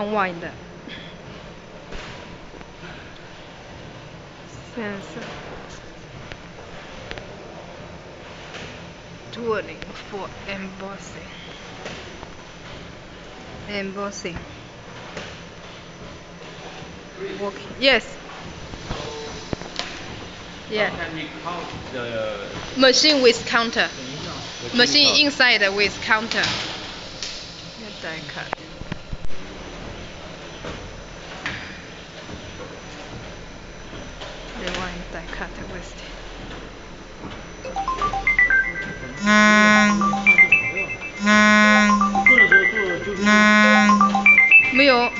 unwind. Sensor. Tooling for embossing. Embossing. Working. Yes. Yeah. How can we count the Machine with counter. machine inside with counter. Yeah, die cut. 没有。